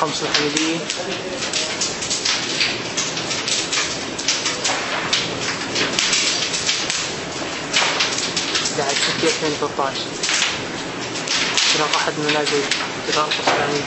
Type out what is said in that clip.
خمس الحميدية بعد 6 2013 فراق أحد منازل تجارة الإسلامية